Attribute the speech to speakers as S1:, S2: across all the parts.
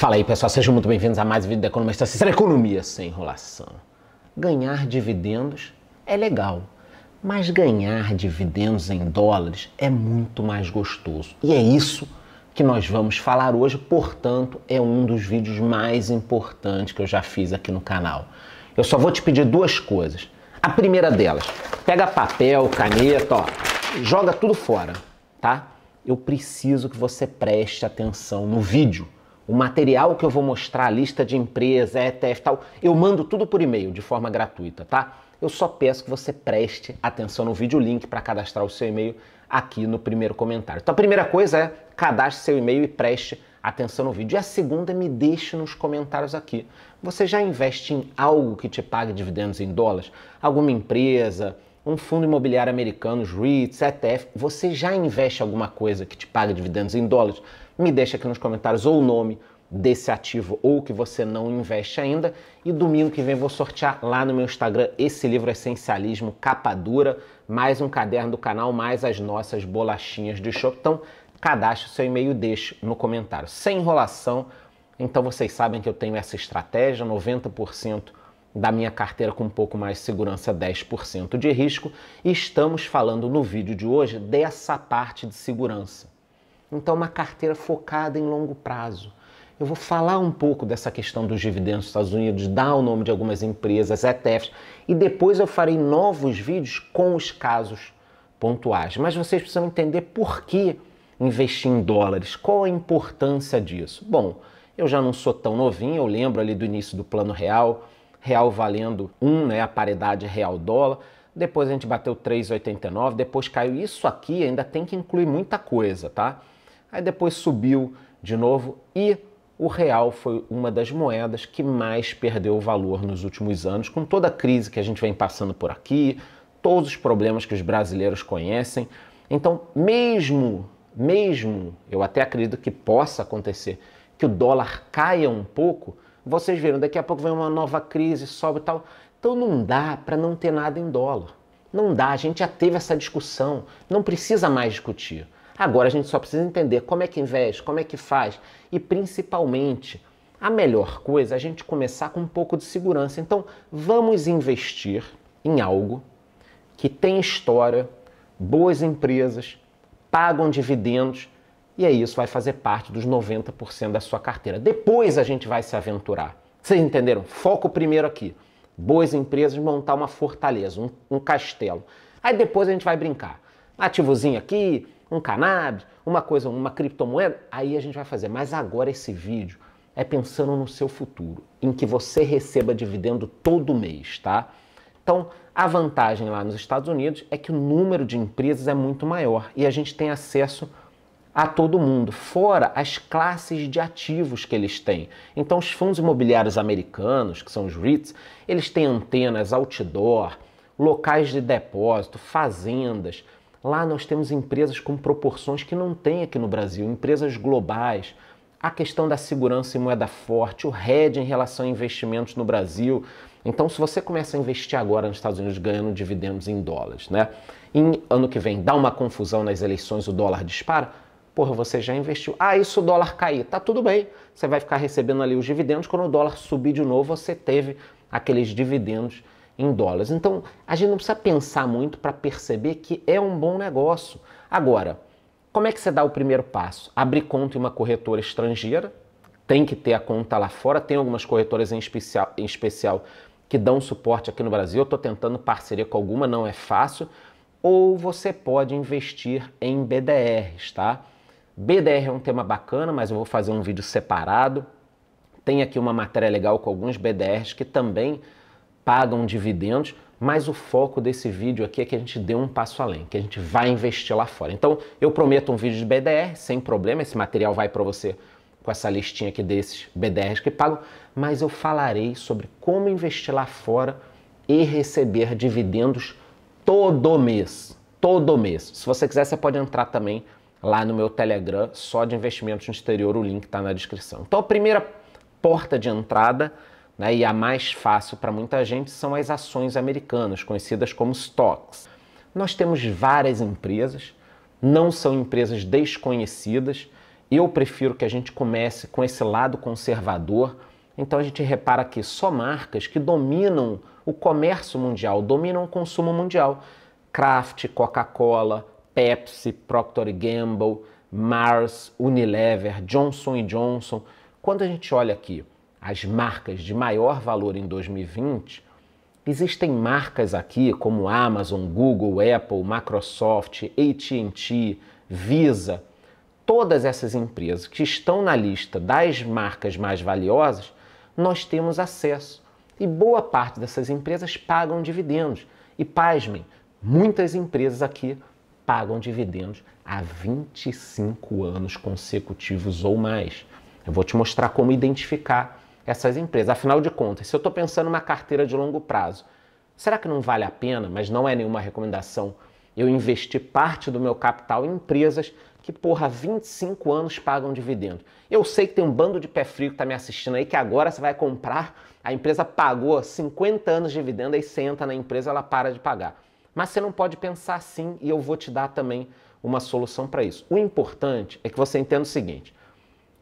S1: Fala aí pessoal, sejam muito bem-vindos a mais um vídeo da Economista Cícero Economia sem enrolação. Ganhar dividendos é legal, mas ganhar dividendos em dólares é muito mais gostoso. E é isso que nós vamos falar hoje, portanto, é um dos vídeos mais importantes que eu já fiz aqui no canal. Eu só vou te pedir duas coisas. A primeira delas, pega papel, caneta, ó, joga tudo fora, tá? Eu preciso que você preste atenção no vídeo o material que eu vou mostrar, a lista de empresa, ETF tal, eu mando tudo por e-mail de forma gratuita, tá? Eu só peço que você preste atenção no vídeo link para cadastrar o seu e-mail aqui no primeiro comentário. Então a primeira coisa é cadastre seu e-mail e preste atenção no vídeo. E a segunda, me deixe nos comentários aqui. Você já investe em algo que te pague dividendos em dólares? Alguma empresa, um fundo imobiliário americano, REITs, ETF, você já investe alguma coisa que te paga dividendos em dólares? Me deixa aqui nos comentários ou o nome desse ativo ou que você não investe ainda. E domingo que vem vou sortear lá no meu Instagram esse livro Essencialismo Capa Dura, mais um caderno do canal, mais as nossas bolachinhas de show. Então, cadastre seu e-mail e deixe no comentário. Sem enrolação, então vocês sabem que eu tenho essa estratégia, 90% da minha carteira com um pouco mais de segurança, 10% de risco, e estamos falando no vídeo de hoje dessa parte de segurança. Então, uma carteira focada em longo prazo. Eu vou falar um pouco dessa questão dos dividendos dos Estados Unidos, dar o nome de algumas empresas, ETFs, e depois eu farei novos vídeos com os casos pontuais. Mas vocês precisam entender por que investir em dólares, qual a importância disso. Bom, eu já não sou tão novinho, eu lembro ali do início do Plano Real, real valendo 1, né, a paridade real dólar. Depois a gente bateu 3,89, depois caiu. Isso aqui ainda tem que incluir muita coisa, tá? Aí depois subiu de novo e o real foi uma das moedas que mais perdeu valor nos últimos anos, com toda a crise que a gente vem passando por aqui, todos os problemas que os brasileiros conhecem. Então, mesmo, mesmo, eu até acredito que possa acontecer que o dólar caia um pouco, vocês viram, daqui a pouco vem uma nova crise, sobe e tal. Então não dá para não ter nada em dólar. Não dá, a gente já teve essa discussão, não precisa mais discutir. Agora a gente só precisa entender como é que investe, como é que faz e principalmente a melhor coisa é a gente começar com um pouco de segurança. Então vamos investir em algo que tem história, boas empresas, pagam dividendos e aí isso vai fazer parte dos 90% da sua carteira. Depois a gente vai se aventurar. Vocês entenderam? Foco primeiro aqui. Boas empresas, montar uma fortaleza, um, um castelo. Aí depois a gente vai brincar. Ativozinho aqui, um cannabis, uma coisa, uma criptomoeda, aí a gente vai fazer. Mas agora esse vídeo é pensando no seu futuro, em que você receba dividendo todo mês, tá? Então, a vantagem lá nos Estados Unidos é que o número de empresas é muito maior e a gente tem acesso a todo mundo, fora as classes de ativos que eles têm. Então, os fundos imobiliários americanos, que são os REITs, eles têm antenas, outdoor, locais de depósito, fazendas, Lá nós temos empresas com proporções que não tem aqui no Brasil, empresas globais. A questão da segurança e moeda forte, o hedge em relação a investimentos no Brasil. Então, se você começa a investir agora nos Estados Unidos ganhando dividendos em dólares, né? Em ano que vem dá uma confusão nas eleições, o dólar dispara, porra, você já investiu. Ah, isso o dólar cair, tá tudo bem. Você vai ficar recebendo ali os dividendos, quando o dólar subir de novo, você teve aqueles dividendos em dólares. Então, a gente não precisa pensar muito para perceber que é um bom negócio. Agora, como é que você dá o primeiro passo? Abrir conta em uma corretora estrangeira, tem que ter a conta lá fora, tem algumas corretoras em especial, em especial que dão suporte aqui no Brasil. Eu estou tentando parceria com alguma, não é fácil. Ou você pode investir em BDRs, tá? BDR é um tema bacana, mas eu vou fazer um vídeo separado. Tem aqui uma matéria legal com alguns BDRs que também pagam dividendos, mas o foco desse vídeo aqui é que a gente dê um passo além, que a gente vai investir lá fora. Então, eu prometo um vídeo de BDR, sem problema, esse material vai para você com essa listinha aqui desses BDRs que pagam, mas eu falarei sobre como investir lá fora e receber dividendos todo mês. Todo mês. Se você quiser, você pode entrar também lá no meu Telegram, só de investimentos no exterior, o link está na descrição. Então, a primeira porta de entrada né, e a mais fácil para muita gente são as ações americanas, conhecidas como stocks. Nós temos várias empresas, não são empresas desconhecidas Eu prefiro que a gente comece com esse lado conservador. Então a gente repara aqui só marcas que dominam o comércio mundial, dominam o consumo mundial. Kraft, Coca-Cola, Pepsi, Procter Gamble, Mars, Unilever, Johnson Johnson. Quando a gente olha aqui as marcas de maior valor em 2020, existem marcas aqui como Amazon, Google, Apple, Microsoft, AT&T, Visa, todas essas empresas que estão na lista das marcas mais valiosas, nós temos acesso. E boa parte dessas empresas pagam dividendos. E pasmem, muitas empresas aqui pagam dividendos há 25 anos consecutivos ou mais. Eu vou te mostrar como identificar essas empresas. Afinal de contas, se eu estou pensando numa carteira de longo prazo, será que não vale a pena, mas não é nenhuma recomendação, eu investir parte do meu capital em empresas que, porra, há 25 anos pagam dividendo? Eu sei que tem um bando de pé frio que está me assistindo aí que agora você vai comprar, a empresa pagou 50 anos de dividendo, aí você entra na empresa ela para de pagar. Mas você não pode pensar assim e eu vou te dar também uma solução para isso. O importante é que você entenda o seguinte: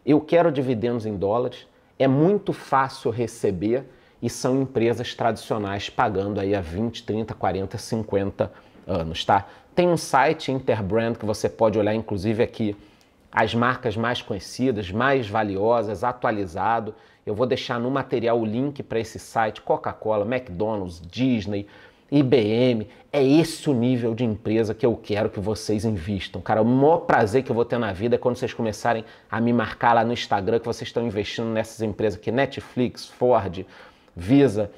S1: eu quero dividendos em dólares, é muito fácil receber e são empresas tradicionais pagando aí há 20, 30, 40, 50 anos, tá? Tem um site Interbrand que você pode olhar inclusive aqui as marcas mais conhecidas, mais valiosas, atualizado. Eu vou deixar no material o link para esse site, Coca-Cola, McDonald's, Disney, IBM, é esse o nível de empresa que eu quero que vocês invistam. Cara, o maior prazer que eu vou ter na vida é quando vocês começarem a me marcar lá no Instagram que vocês estão investindo nessas empresas aqui, Netflix, Ford, Visa.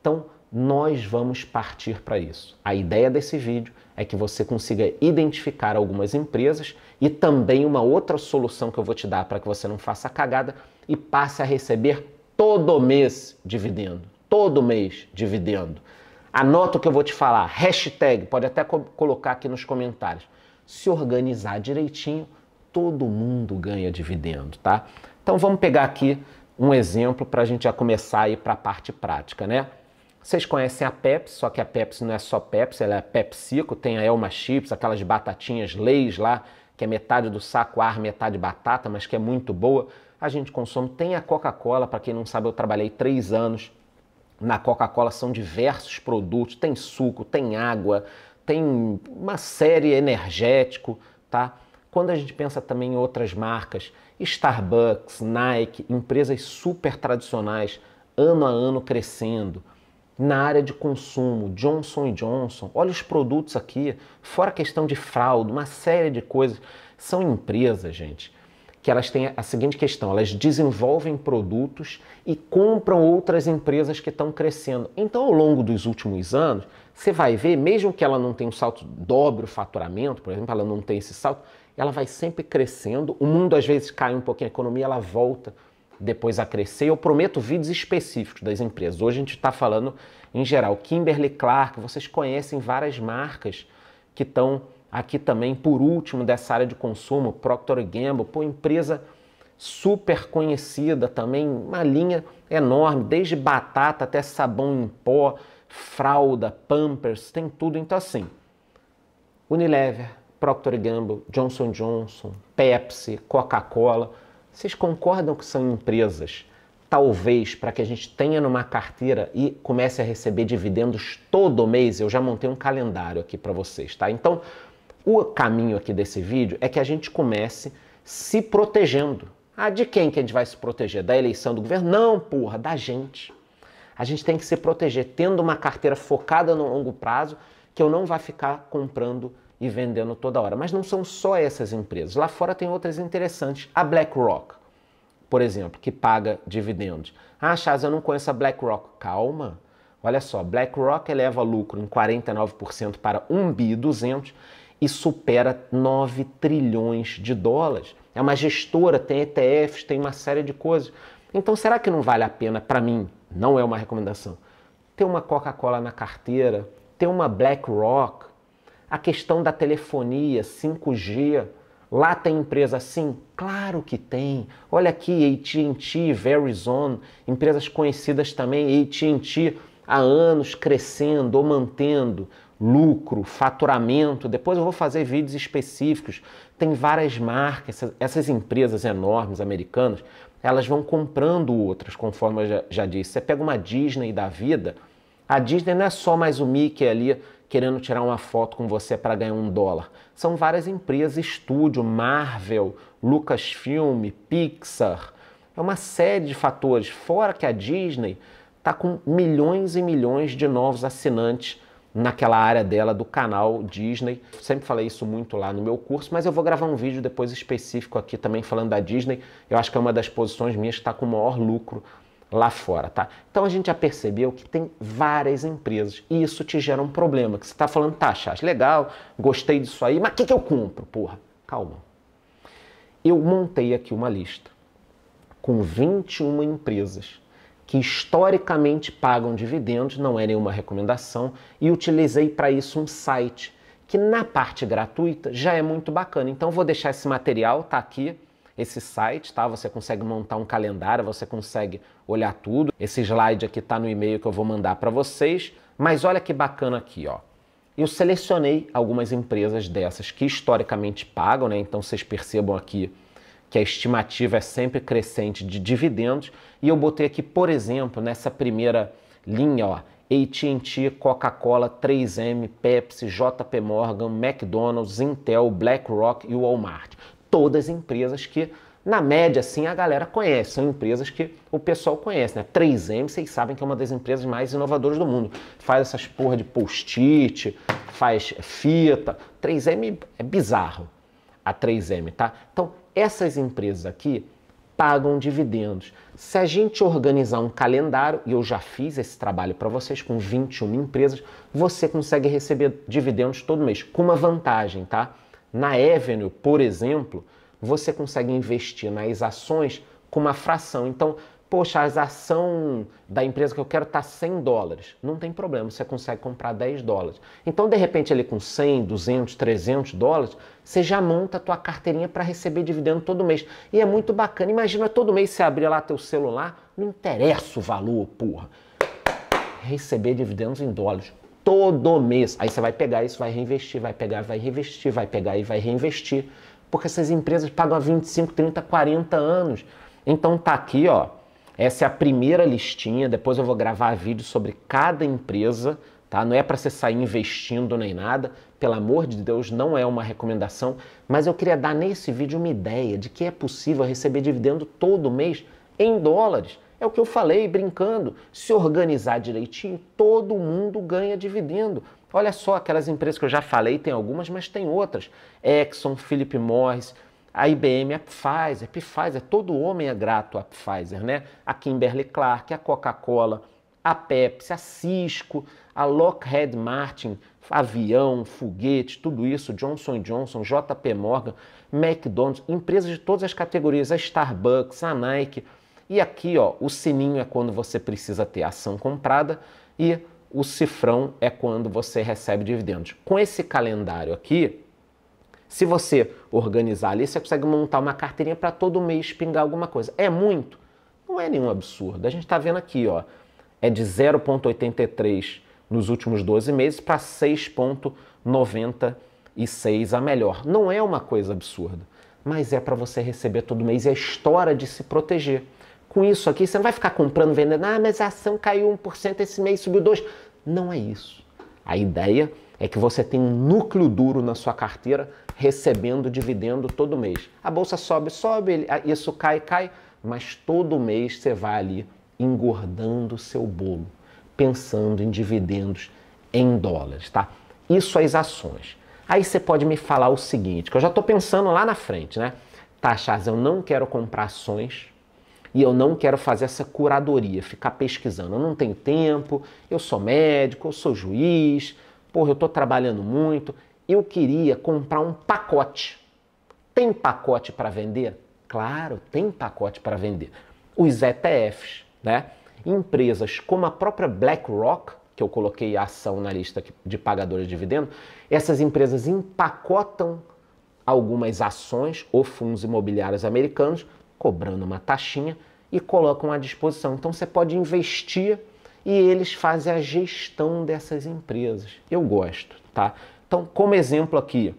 S1: Então, nós vamos partir para isso. A ideia desse vídeo é que você consiga identificar algumas empresas e também uma outra solução que eu vou te dar para que você não faça cagada e passe a receber todo mês dividendo. Todo mês dividendo. Anota o que eu vou te falar. Hashtag, pode até co colocar aqui nos comentários. Se organizar direitinho, todo mundo ganha dividendo, tá? Então vamos pegar aqui um exemplo para a gente já começar a ir para a parte prática, né? Vocês conhecem a Pepsi, só que a Pepsi não é só Pepsi, ela é PepsiCo, tem a Elma Chips, aquelas batatinhas leis lá, que é metade do saco ar, metade batata, mas que é muito boa. A gente consome. Tem a Coca-Cola, para quem não sabe, eu trabalhei três anos na Coca-Cola são diversos produtos, tem suco, tem água, tem uma série energético, tá? Quando a gente pensa também em outras marcas, Starbucks, Nike, empresas super tradicionais, ano a ano crescendo. Na área de consumo, Johnson Johnson, olha os produtos aqui, fora a questão de fraude, uma série de coisas. São empresas, gente, que elas têm a seguinte questão: elas desenvolvem produtos e compram outras empresas que estão crescendo. Então, ao longo dos últimos anos, você vai ver, mesmo que ela não tenha um salto dobre o faturamento, por exemplo, ela não tem esse salto, ela vai sempre crescendo. O mundo às vezes cai um pouquinho a economia, ela volta depois a crescer. Eu prometo vídeos específicos das empresas. Hoje a gente está falando em geral. Kimberly Clark, vocês conhecem várias marcas que estão Aqui também, por último, dessa área de consumo, Procter Gamble, pô, empresa super conhecida também, uma linha enorme, desde batata até sabão em pó, fralda, pampers, tem tudo. Então assim, Unilever, Procter Gamble, Johnson Johnson, Pepsi, Coca-Cola, vocês concordam que são empresas talvez para que a gente tenha numa carteira e comece a receber dividendos todo mês, eu já montei um calendário aqui para vocês, tá? Então, o caminho aqui desse vídeo é que a gente comece se protegendo. Ah, de quem que a gente vai se proteger? Da eleição do governo? Não, porra, da gente. A gente tem que se proteger tendo uma carteira focada no longo prazo que eu não vá ficar comprando e vendendo toda hora. Mas não são só essas empresas. Lá fora tem outras interessantes. A BlackRock, por exemplo, que paga dividendos. Ah, Chaz, eu não conheço a BlackRock. Calma. Olha só, BlackRock eleva lucro em 49% para 1 bi 200 e supera 9 trilhões de dólares. É uma gestora, tem ETFs, tem uma série de coisas. Então, será que não vale a pena, para mim, não é uma recomendação, ter uma Coca-Cola na carteira, ter uma BlackRock, a questão da telefonia, 5G, lá tem empresa assim? Claro que tem. Olha aqui, AT&T, Verizon, empresas conhecidas também, AT&T há anos crescendo ou mantendo lucro, faturamento. Depois eu vou fazer vídeos específicos. tem várias marcas, essas, essas empresas enormes americanas, elas vão comprando outras, conforme eu já, já disse. Você pega uma Disney da vida, a Disney não é só mais o Mickey ali querendo tirar uma foto com você para ganhar um dólar. São várias empresas, estúdio, Marvel, Lucasfilm, Pixar. É uma série de fatores. Fora que a Disney está com milhões e milhões de novos assinantes naquela área dela do canal Disney. Sempre falei isso muito lá no meu curso, mas eu vou gravar um vídeo depois específico aqui também falando da Disney. Eu acho que é uma das posições minhas que está com o maior lucro lá fora, tá? Então a gente já percebeu que tem várias empresas e isso te gera um problema, que você está falando, tá, Chás, legal, gostei disso aí, mas o que, que eu compro? Porra, calma. Eu montei aqui uma lista com 21 empresas que historicamente pagam dividendos, não é nenhuma recomendação, e utilizei para isso um site que na parte gratuita já é muito bacana. Então vou deixar esse material, tá aqui, esse site, tá? Você consegue montar um calendário, você consegue olhar tudo. Esse slide aqui tá no e-mail que eu vou mandar para vocês. Mas olha que bacana aqui, ó. Eu selecionei algumas empresas dessas que historicamente pagam, né? Então vocês percebam aqui que a estimativa é sempre crescente de dividendos, e eu botei aqui, por exemplo, nessa primeira linha, ó, AT&T, Coca-Cola, 3M, Pepsi, JP Morgan, McDonald's, Intel, BlackRock e Walmart. Todas empresas que, na média, assim, a galera conhece. São empresas que o pessoal conhece, né? 3M, vocês sabem que é uma das empresas mais inovadoras do mundo. Faz essas porra de post-it, faz fita. 3M é bizarro, a 3M, tá? Então, essas empresas aqui pagam dividendos. Se a gente organizar um calendário, e eu já fiz esse trabalho para vocês com 21 empresas, você consegue receber dividendos todo mês, com uma vantagem, tá? Na Avenue, por exemplo, você consegue investir nas ações com uma fração. Então, poxa, a ação da empresa que eu quero está 100 dólares. Não tem problema, você consegue comprar 10 dólares. Então, de repente, ali com 100, 200, 300 dólares, você já monta a tua carteirinha para receber dividendo todo mês. E é muito bacana. Imagina todo mês você abrir lá teu celular, não interessa o valor, porra. Receber dividendos em dólares todo mês. Aí você vai pegar isso, vai reinvestir, vai pegar, vai reinvestir, vai pegar e vai reinvestir. Porque essas empresas pagam há 25, 30, 40 anos. Então tá aqui, ó essa é a primeira listinha, depois eu vou gravar vídeo sobre cada empresa, tá? Não é para você sair investindo nem nada, pelo amor de Deus, não é uma recomendação, mas eu queria dar nesse vídeo uma ideia de que é possível receber dividendo todo mês em dólares. É o que eu falei brincando. Se organizar direitinho, todo mundo ganha dividendo. Olha só, aquelas empresas que eu já falei, tem algumas, mas tem outras. Exxon, Philip Morris, a IBM, a Pfizer, Pfizer, todo homem é grato à Pfizer, né? A Kimberly Clark, a Coca-Cola, a Pepsi, a Cisco, a Lockheed Martin, avião, foguete, tudo isso, Johnson Johnson, JP Morgan, McDonald's, empresas de todas as categorias, a Starbucks, a Nike. E aqui, ó, o sininho é quando você precisa ter ação comprada e o cifrão é quando você recebe dividendos. Com esse calendário aqui, se você organizar ali, você consegue montar uma carteirinha para todo mês pingar alguma coisa. É muito? Não é nenhum absurdo. A gente está vendo aqui, ó, é de 0,83 nos últimos 12 meses para 6,96 a melhor. Não é uma coisa absurda, mas é para você receber todo mês e é história de se proteger. Com isso aqui, você não vai ficar comprando, vendendo, ah, mas a ação caiu 1% esse mês, subiu 2%. Não é isso. A ideia é que você tem um núcleo duro na sua carteira recebendo dividendo todo mês. A bolsa sobe, sobe, isso cai, cai, mas todo mês você vai ali engordando o seu bolo, pensando em dividendos em dólares, tá? Isso as ações. Aí você pode me falar o seguinte, que eu já estou pensando lá na frente, né? Tá, Charles, eu não quero comprar ações e eu não quero fazer essa curadoria, ficar pesquisando. Eu não tenho tempo, eu sou médico, eu sou juiz, porra, eu estou trabalhando muito, eu queria comprar um pacote. Tem pacote para vender? Claro, tem pacote para vender. Os ETFs, né? Empresas como a própria BlackRock, que eu coloquei a ação na lista de pagadores de dividendos, essas empresas empacotam algumas ações ou fundos imobiliários americanos, cobrando uma taxinha e colocam à disposição. Então você pode investir e eles fazem a gestão dessas empresas. Eu gosto, tá? Então, como exemplo aqui,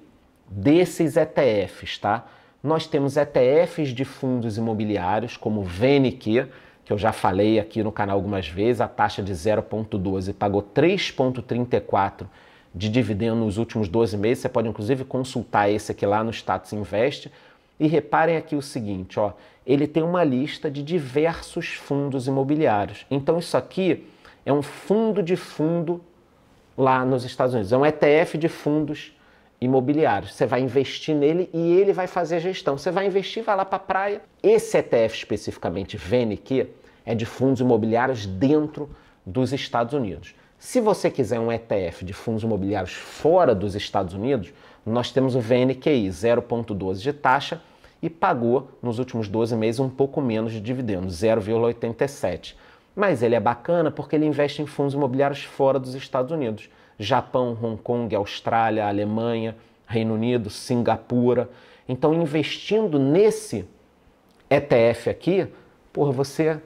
S1: desses ETFs, tá? Nós temos ETFs de fundos imobiliários, como o VNQ, que eu já falei aqui no canal algumas vezes, a taxa de 0,12 pagou 3,34 de dividendo nos últimos 12 meses. Você pode inclusive consultar esse aqui lá no Status Invest. E reparem aqui o seguinte, ó, ele tem uma lista de diversos fundos imobiliários. Então isso aqui é um fundo de fundo lá nos Estados Unidos, é um ETF de fundos imobiliários. Você vai investir nele e ele vai fazer a gestão. Você vai investir, vai lá para a praia. Esse ETF especificamente, VNQ, é de fundos imobiliários dentro dos Estados Unidos. Se você quiser um ETF de fundos imobiliários fora dos Estados Unidos, nós temos o VNQI, 0,12 de taxa e pagou nos últimos 12 meses um pouco menos de dividendos, 0,87. Mas ele é bacana porque ele investe em fundos imobiliários fora dos Estados Unidos. Japão, Hong Kong, Austrália, Alemanha, Reino Unido, Singapura. Então, investindo nesse ETF aqui, porra, você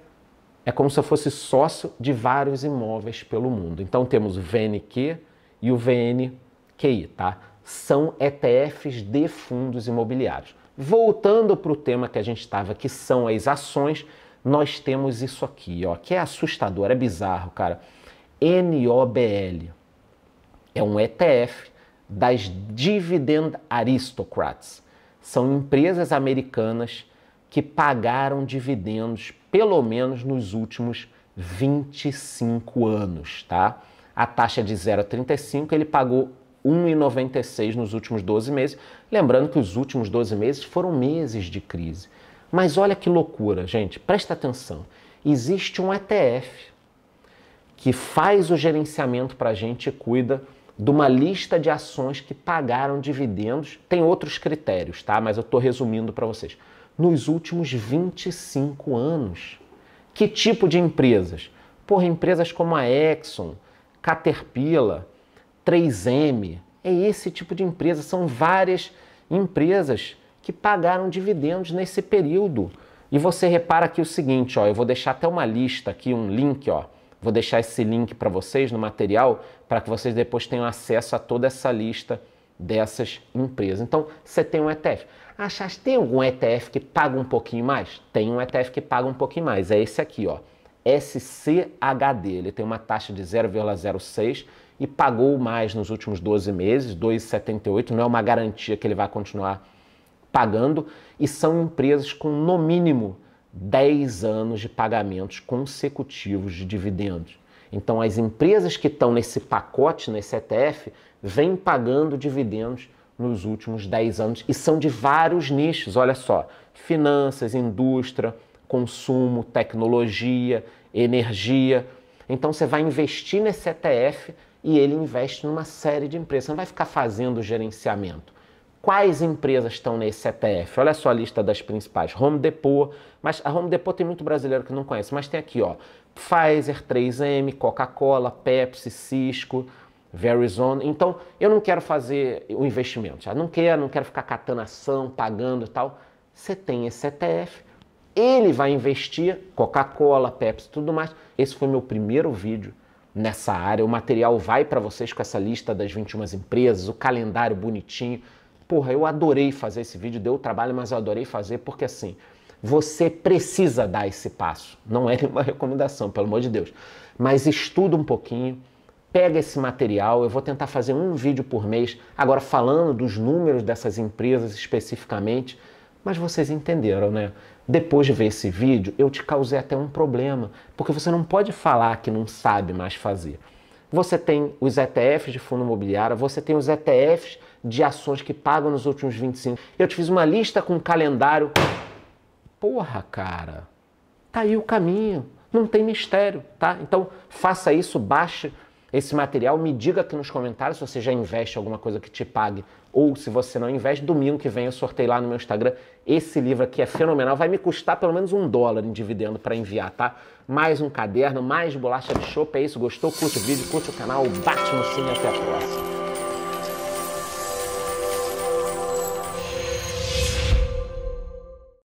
S1: é como se fosse sócio de vários imóveis pelo mundo. Então, temos o VNQ e o VNQI, tá? São ETFs de fundos imobiliários. Voltando para o tema que a gente estava, que são as ações, nós temos isso aqui, ó, que é assustador, é bizarro, cara. NOBL é um ETF das Dividend Aristocrats. São empresas americanas que pagaram dividendos pelo menos nos últimos 25 anos, tá? A taxa de 0,35 ele pagou 1,96 nos últimos 12 meses. Lembrando que os últimos 12 meses foram meses de crise. Mas olha que loucura, gente, presta atenção. Existe um ETF que faz o gerenciamento para a gente e cuida de uma lista de ações que pagaram dividendos. Tem outros critérios, tá? Mas eu estou resumindo para vocês. Nos últimos 25 anos. Que tipo de empresas? Porra, empresas como a Exxon, Caterpillar, 3M. É esse tipo de empresa. São várias empresas que pagaram dividendos nesse período. E você repara aqui o seguinte, ó, eu vou deixar até uma lista aqui, um link, ó Vou deixar esse link para vocês no material para que vocês depois tenham acesso a toda essa lista dessas empresas. Então, você tem um ETF. Achaste, tem algum ETF que paga um pouquinho mais? Tem um ETF que paga um pouquinho mais. É esse aqui, ó. SCHD. Ele tem uma taxa de 0,06 e pagou mais nos últimos 12 meses, 2,78. Não é uma garantia que ele vai continuar pagando. E são empresas com, no mínimo, 10 anos de pagamentos consecutivos de dividendos. Então, as empresas que estão nesse pacote, nesse ETF, vêm pagando dividendos nos últimos 10 anos e são de vários nichos. Olha só: finanças, indústria, consumo, tecnologia, energia. Então, você vai investir nesse ETF e ele investe numa série de empresas. Você não vai ficar fazendo gerenciamento. Quais empresas estão nesse ETF? Olha só a lista das principais. Home Depot, mas a Home Depot tem muito brasileiro que não conhece, mas tem aqui, ó, Pfizer, 3M, Coca-Cola, Pepsi, Cisco, Verizon. Então, eu não quero fazer o investimento, já não quero, não quero ficar catando ação, pagando e tal. Você tem esse ETF, ele vai investir Coca-Cola, Pepsi, tudo mais. Esse foi meu primeiro vídeo nessa área. O material vai para vocês com essa lista das 21 empresas, o calendário bonitinho. Porra, eu adorei fazer esse vídeo, deu trabalho, mas eu adorei fazer porque assim, você precisa dar esse passo. Não é nenhuma recomendação, pelo amor de Deus. Mas estuda um pouquinho, pega esse material, eu vou tentar fazer um vídeo por mês, agora falando dos números dessas empresas especificamente, mas vocês entenderam, né? Depois de ver esse vídeo, eu te causei até um problema, porque você não pode falar que não sabe mais fazer. Você tem os ETFs de fundo imobiliário, você tem os ETFs de ações que pagam nos últimos 25. Eu te fiz uma lista com um calendário. Porra, cara, tá aí o caminho. Não tem mistério, tá? Então faça isso, baixe esse material, me diga aqui nos comentários se você já investe alguma coisa que te pague ou se você não investe. Domingo que vem eu sorteio lá no meu Instagram esse livro aqui é fenomenal, vai me custar pelo menos um dólar em dividendo para enviar, tá? Mais um caderno, mais bolacha de chopp, é isso? Gostou? Curte o vídeo, curte o canal, bate no sininho até a próxima.